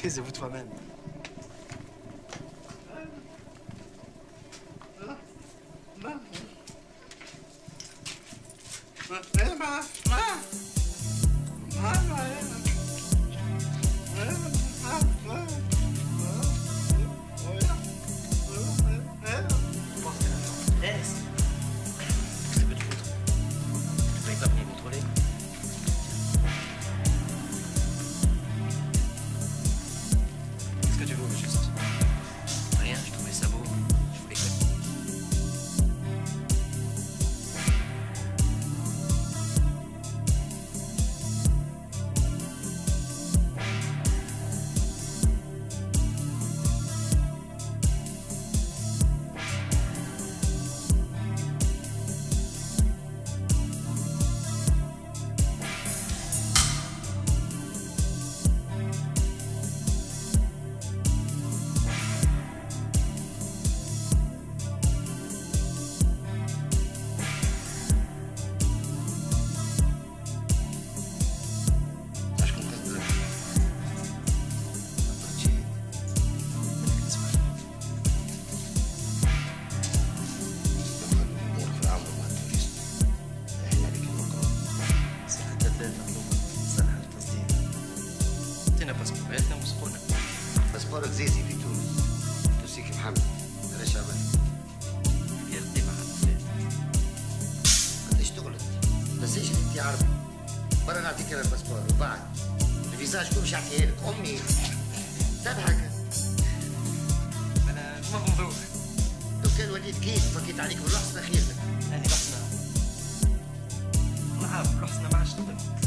Taisez-vous toi-même. عندنا باسبوراتنا وسقونا باسبورك زيزي في تونس توسيك محمد علاش عملت؟ يا قديمة حدثات قداش تغلط؟ بس إيش انت عربي برا نعطيك أنا الباسبور وبعد الفيزا شكون باش يعطيها لك؟ امي تضحك أنا ممنوع لو كان وليت كيف فكيت عليك بالرحصنة خيرتك أنا رحصنة نعم رحصنة ما عادش تضرب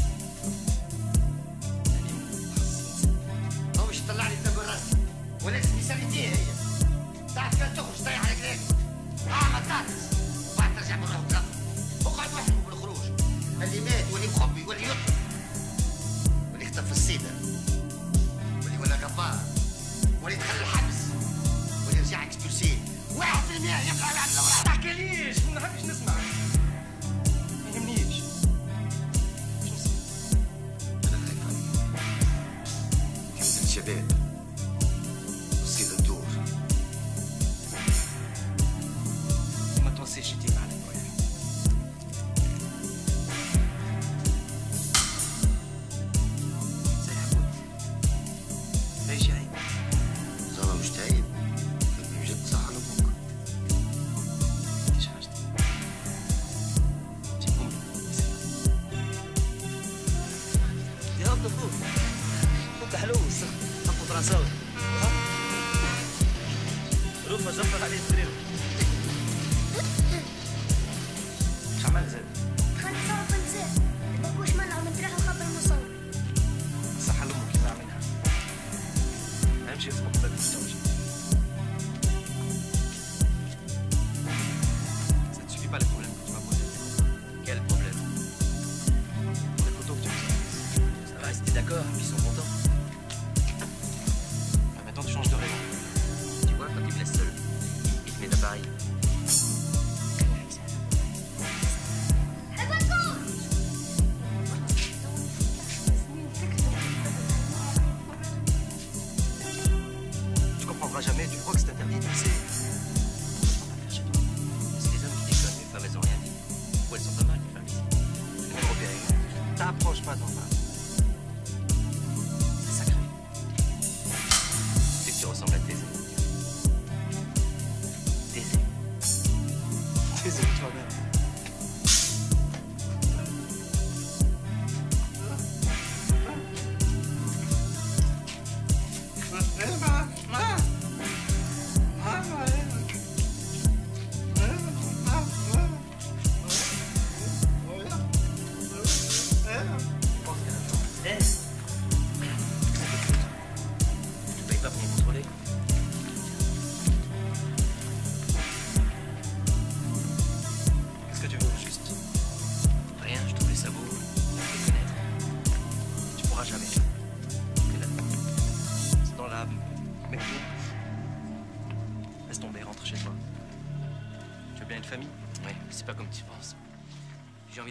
صوت. روفا زبط عليه السرير. مش عملت زاد jamais, tu crois que c'est interdit de pisser C'est les hommes qui déconnent, les femmes elles ont rien dit. Ou elles sont pas mal, les femmes ici. T'approches pas ton femme.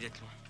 d'être loin.